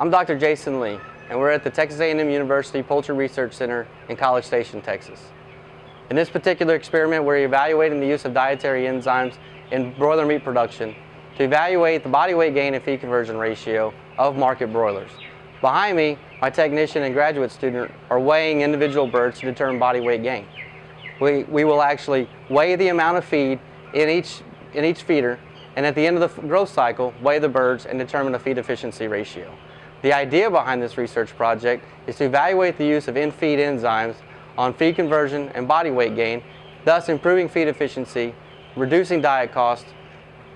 I'm Dr. Jason Lee, and we're at the Texas A&M University Poultry Research Center in College Station, Texas. In this particular experiment, we're evaluating the use of dietary enzymes in broiler meat production to evaluate the body weight gain and feed conversion ratio of market broilers. Behind me, my technician and graduate student are weighing individual birds to determine body weight gain. We, we will actually weigh the amount of feed in each, in each feeder and at the end of the growth cycle, weigh the birds and determine a feed efficiency ratio. The idea behind this research project is to evaluate the use of in-feed enzymes on feed conversion and body weight gain, thus improving feed efficiency, reducing diet costs,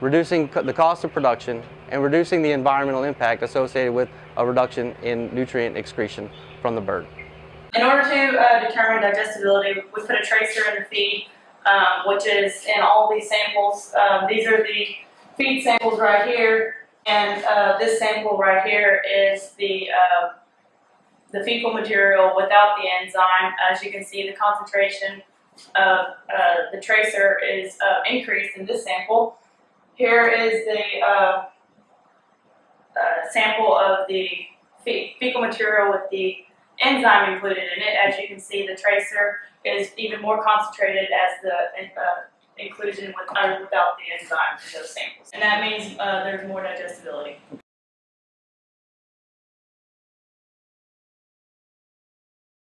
reducing the cost of production, and reducing the environmental impact associated with a reduction in nutrient excretion from the bird. In order to uh, determine digestibility, we put a tracer in the feed, um, which is in all these samples. Um, these are the feed samples right here, and uh, this sample right here is the uh, the fecal material without the enzyme. As you can see, the concentration of uh, the tracer is uh, increased in this sample. Here is the uh, uh, sample of the fe fecal material with the enzyme included in it. As you can see, the tracer is even more concentrated as the inclusion with, without the enzyme in those samples. And that means uh, there's more digestibility.